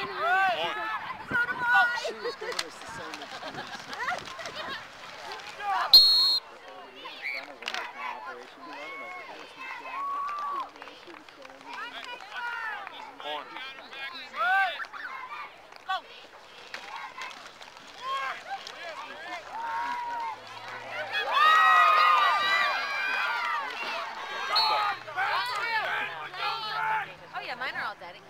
Oh mine are all dedicated.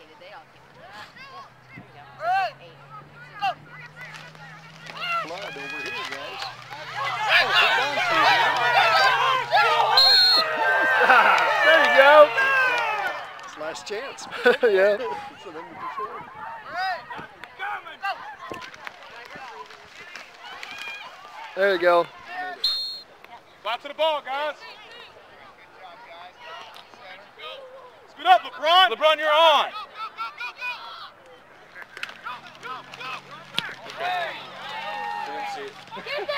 There you go. It's last chance. yeah. There you go. Flat to the ball, guys. Scoot up, LeBron. LeBron, you're on. Get there, get there, get there!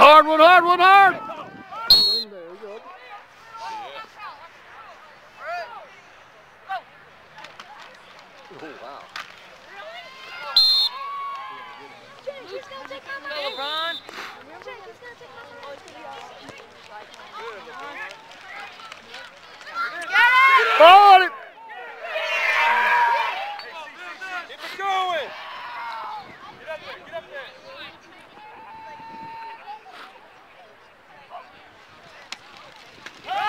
hard, one hard, one hard. You go. Oh, wow. He's gonna take my money. LeBron. Jake, he's gonna take my money. Ball on it. Keep it going. Get up there, get up there.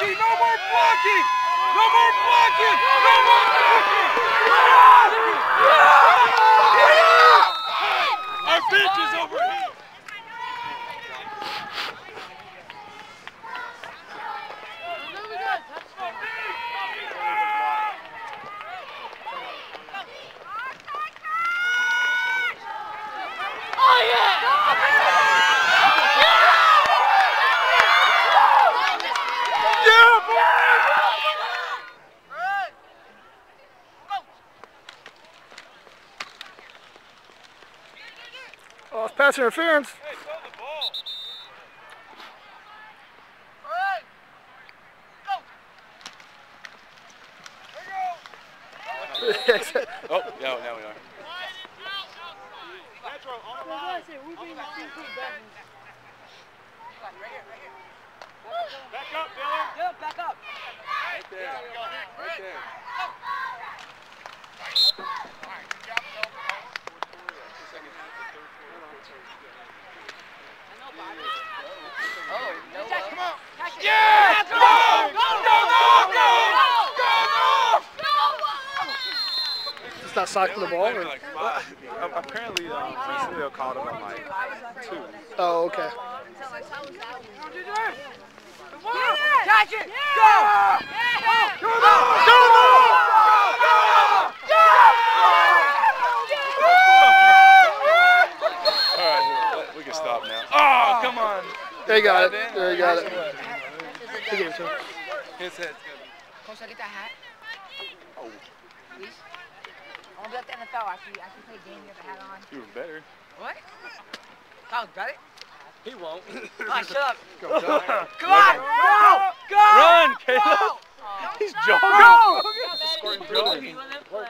more blocking! No more blocking! No more blocking! No more blocking! Our Oh, pass interference. Hey, throw the ball. Oh, no, now we are. Pedro, on the line. Back up, Dylan. back up. Right there. Right there. Come on. Yeah! Go! Go! Go! Go! Just not socking the ball. Or? Well, apparently, um, Francisco called him on like two. Oh, okay. Catch it. Go. All right, we can stop now. Oh, come on. There you got it. There you got it. He gave it to him. His head's Coach, I get that hat? Oh. Please? I want to be like the NFL. Actually, actually play a game, get the hat on. Even better. What? Sounds better. He won't. Ah, shut up. Go, Come on. Go. Go. Run, Caleb. He's No. jogging. Go. Squirting jogging. He wasn't playing.